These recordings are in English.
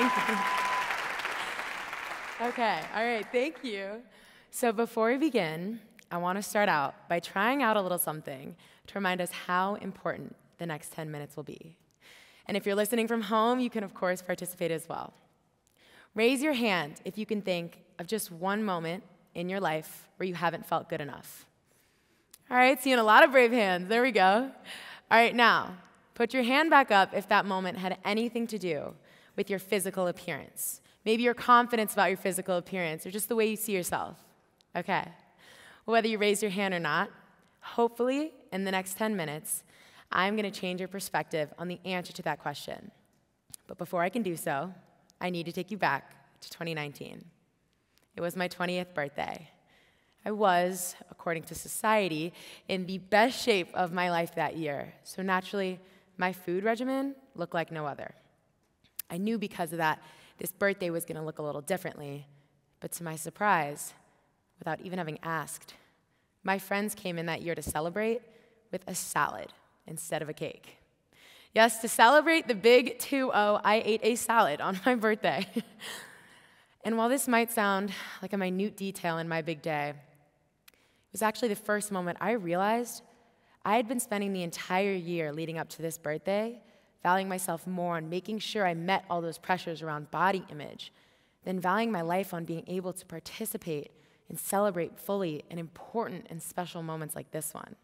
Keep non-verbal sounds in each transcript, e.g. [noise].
Thank [laughs] you. Okay, all right, thank you. So before we begin, I want to start out by trying out a little something to remind us how important the next 10 minutes will be. And if you're listening from home, you can, of course, participate as well. Raise your hand if you can think of just one moment in your life where you haven't felt good enough. All right, seeing a lot of brave hands. There we go. All right, now, put your hand back up if that moment had anything to do with your physical appearance. Maybe your confidence about your physical appearance or just the way you see yourself. Okay. Whether you raise your hand or not, hopefully in the next 10 minutes, I'm going to change your perspective on the answer to that question. But before I can do so, I need to take you back to 2019. It was my 20th birthday. I was, according to society, in the best shape of my life that year. So naturally, my food regimen looked like no other. I knew because of that, this birthday was going to look a little differently. But to my surprise, without even having asked, my friends came in that year to celebrate with a salad instead of a cake. Yes, to celebrate the big 2 0, I ate a salad on [laughs] my birthday. and while this might sound like a minute detail in my big day, it was actually the first moment I realized I had been spending the entire year leading up to this birthday valuing myself more on making sure I met all those pressures around body image than valuing my life on being able to participate and celebrate fully in important and special moments like this one.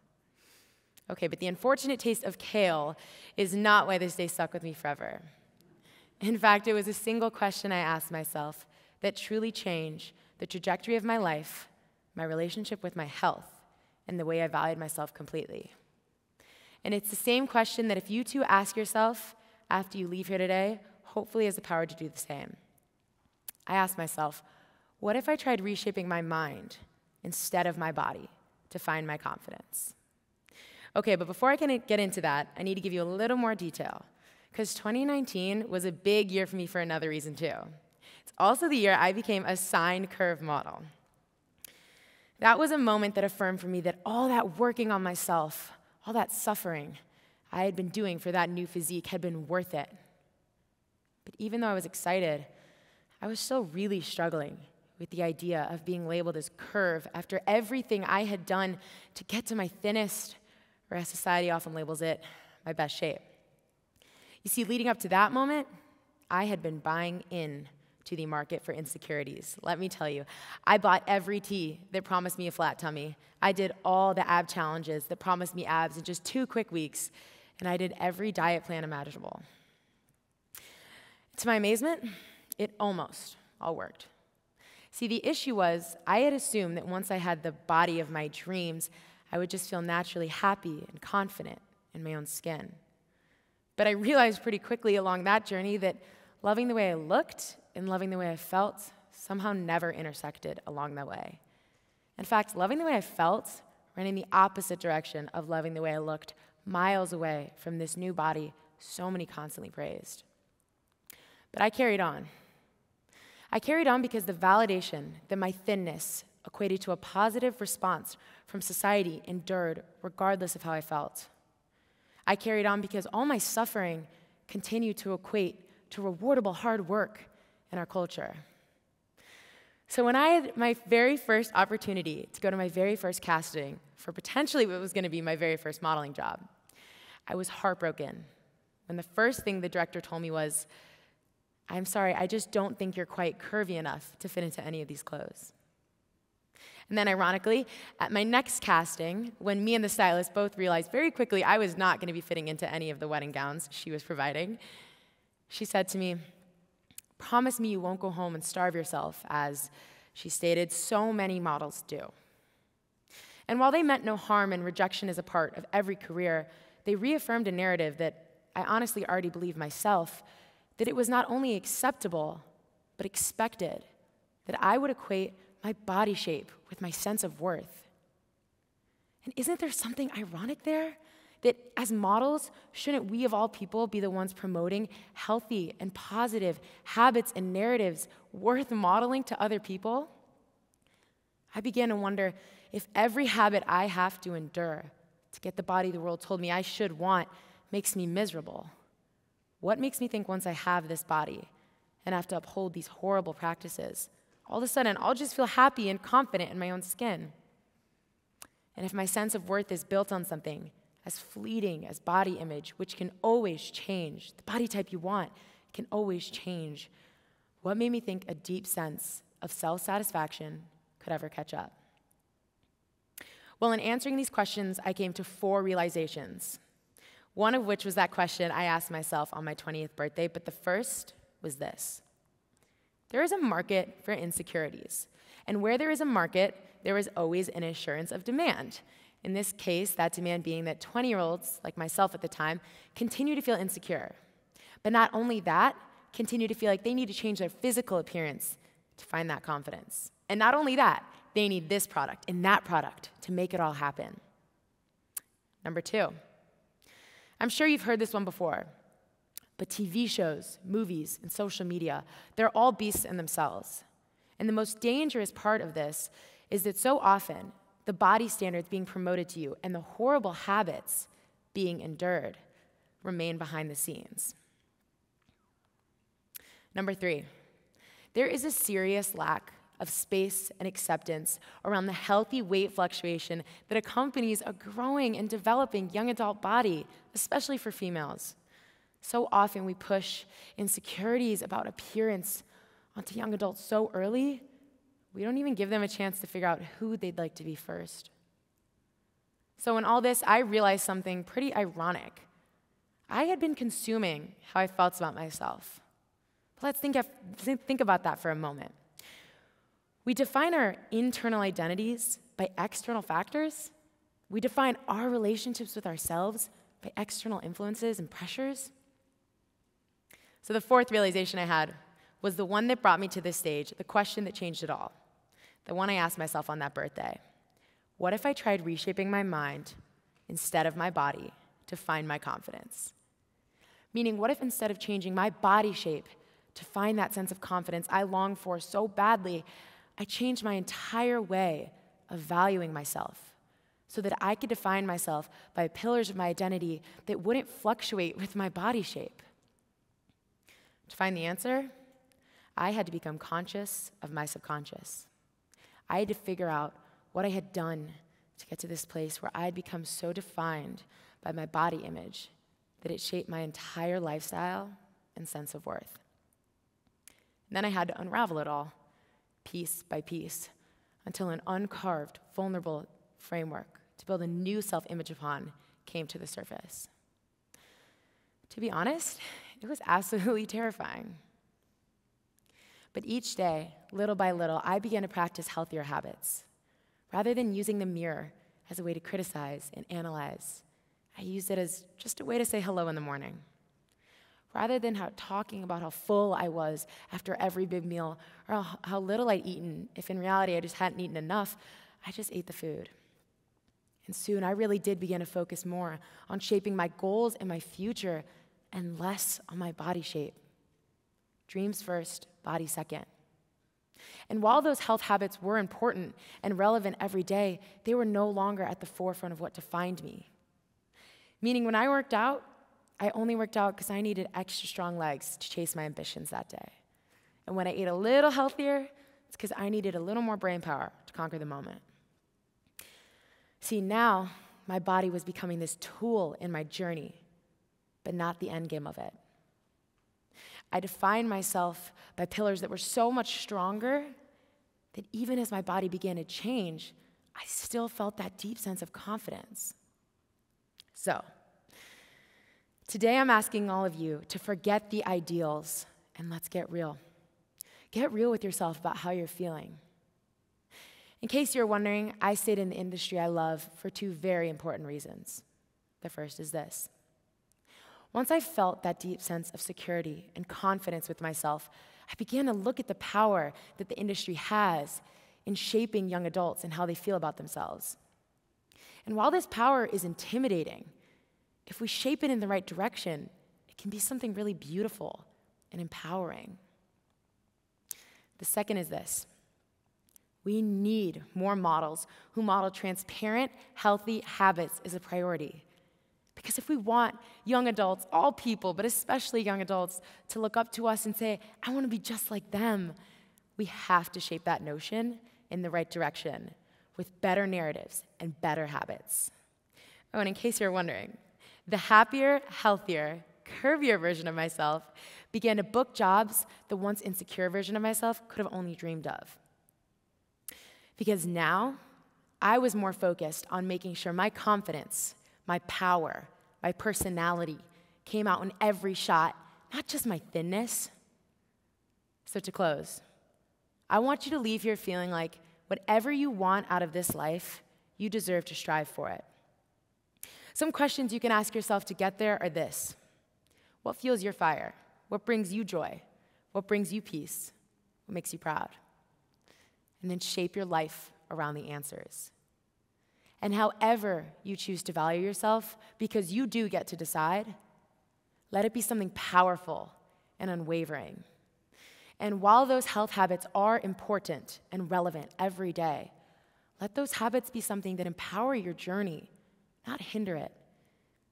Okay, but the unfortunate taste of kale is not why this day stuck with me forever. In fact, it was a single question I asked myself that truly changed the trajectory of my life, my relationship with my health, and the way I valued myself completely. And it's the same question that if you too ask yourself after you leave here today, hopefully has the power to do the same. I asked myself, what if I tried reshaping my mind instead of my body to find my confidence? Okay, but before I can get into that, I need to give you a little more detail. Because 2019 was a big year for me for another reason, too. It's also the year I became a signed curve model. That was a moment that affirmed for me that all that working on myself, all that suffering I had been doing for that new physique had been worth it. But even though I was excited, I was still really struggling with the idea of being labeled as curve after everything I had done to get to my thinnest, or as society often labels it, my best shape. You see, leading up to that moment, I had been buying in to the market for insecurities. Let me tell you, I bought every tea that promised me a flat tummy. I did all the ab challenges that promised me abs in just two quick weeks, and I did every diet plan imaginable. To my amazement, it almost all worked. See, the issue was I had assumed that once I had the body of my dreams, I would just feel naturally happy and confident in my own skin. But I realized pretty quickly along that journey that loving the way I looked and loving the way I felt somehow never intersected along that way. In fact, loving the way I felt ran in the opposite direction of loving the way I looked, miles away from this new body so many constantly praised. But I carried on. I carried on because the validation that my thinness equated to a positive response from society endured regardless of how I felt. I carried on because all my suffering continued to equate to rewardable hard work in our culture. So, when I had my very first opportunity to go to my very first casting for potentially what was going to be my very first modeling job, I was heartbroken when the first thing the director told me was, I'm sorry, I just don't think you're quite curvy enough to fit into any of these clothes. And then, ironically, at my next casting, when me and the stylist both realized very quickly I was not going to be fitting into any of the wedding gowns she was providing, she said to me, Promise me you won't go home and starve yourself, as she stated, so many models do. And while they meant no harm and rejection is a part of every career, they reaffirmed a narrative that I honestly already believed myself that it was not only acceptable, but expected that I would equate my body shape with my sense of worth. And isn't there something ironic there? That as models, shouldn't we of all people be the ones promoting healthy and positive habits and narratives worth modeling to other people? I began to wonder if every habit I have to endure to get the body the world told me I should want makes me miserable. What makes me think once I have this body and have to uphold these horrible practices. All of a sudden, I'll just feel happy and confident in my own skin. And if my sense of worth is built on something as fleeting as body image, which can always change, the body type you want can always change, what made me think a deep sense of self satisfaction could ever catch up? Well, in answering these questions, I came to four realizations. One of which was that question I asked myself on my 20th birthday, but the first was this There is a market for insecurities. And where there is a market, there is always an assurance of demand. In this case, that demand being that 20 year olds, like myself at the time, continue to feel insecure. But not only that, continue to feel like they need to change their physical appearance to find that confidence. And not only that, they need this product and that product to make it all happen. Number two, I'm sure you've heard this one before, but TV shows, movies, and social media, they're all beasts in themselves. And the most dangerous part of this is that so often the body standards being promoted to you and the horrible habits being endured remain behind the scenes. Number three, there is a serious lack of space and acceptance around the healthy weight fluctuation that accompanies a growing and developing young adult body, especially for females. So often we push insecurities about appearance onto young adults so early, we don't even give them a chance to figure out who they'd like to be first. So, in all this, I realized something pretty ironic. I had been consuming how I felt about myself. But let's think, of, think about that for a moment. We define our internal identities by external factors. We define our relationships with ourselves by external influences and pressures. So, the fourth realization I had was the one that brought me to this stage, the question that changed it all, the one I asked myself on that birthday. What if I tried reshaping my mind instead of my body to find my confidence? Meaning, what if instead of changing my body shape to find that sense of confidence I long for so badly, I changed my entire way of valuing myself so that I could define myself by pillars of my identity that wouldn't fluctuate with my body shape. To find the answer, I had to become conscious of my subconscious. I had to figure out what I had done to get to this place where I had become so defined by my body image that it shaped my entire lifestyle and sense of worth. And then I had to unravel it all piece by piece, until an uncarved, vulnerable framework to build a new self image upon came to the surface. To be honest, it was absolutely [laughs] terrifying. But each day, little by little, I began to practice healthier habits. Rather than using the mirror as a way to criticize and analyze, I used it as just a way to say hello in the morning rather than how, talking about how full I was after every big meal or how, how little I'd eaten, if in reality I just hadn't eaten enough, I just ate the food. And soon I really did begin to focus more on shaping my goals and my future and less on my body shape. Dreams first, body second. And while those health habits were important and relevant every day, they were no longer at the forefront of what defined me. Meaning, when I worked out, I only worked out because I needed extra strong legs to chase my ambitions that day. And when I ate a little healthier, it's because I needed a little more brain power to conquer the moment. See, now my body was becoming this tool in my journey, but not the end game of it. I defined myself by pillars that were so much stronger that even as my body began to change, I still felt that deep sense of confidence. So, Today, I'm asking all of you to forget the ideals and let's get real. Get real with yourself about how you're feeling. In case you're wondering, I stayed in the industry I love for two very important reasons. The first is this once I felt that deep sense of security and confidence with myself, I began to look at the power that the industry has in shaping young adults and how they feel about themselves. And while this power is intimidating, if we shape it in the right direction, it can be something really beautiful and empowering. The second is this we need more models who model transparent, healthy habits as a priority. Because if we want young adults, all people, but especially young adults, to look up to us and say, I want to be just like them, we have to shape that notion in the right direction with better narratives and better habits. Oh, and in case you're wondering, the happier, healthier, curvier version of myself began to book jobs the once insecure version of myself could have only dreamed of. Because now I was more focused on making sure my confidence, my power, my personality came out in every shot, not just my thinness. So, to close, I want you to leave here feeling like whatever you want out of this life, you deserve to strive for it. Some questions you can ask yourself to get there are this What fuels your fire? What brings you joy? What brings you peace? What makes you proud? And then shape your life around the answers. And however you choose to value yourself, because you do get to decide, let it be something powerful and unwavering. And while those health habits are important and relevant every day, let those habits be something that empower your journey, not hinder it.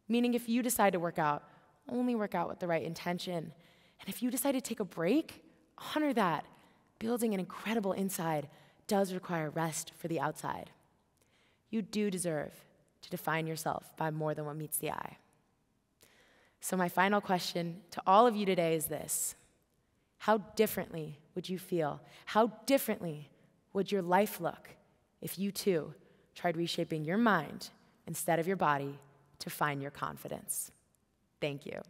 Meaning, if you decide to work out, only work out with the right intention. And if you decide to take a break, honor that. Building an incredible inside does require rest for the outside. You do deserve to define yourself by more than what meets the eye. So, my final question to all of you today is this How differently would you feel? How differently would your life look if you too tried reshaping your mind instead of your body to find your confidence? Thank you.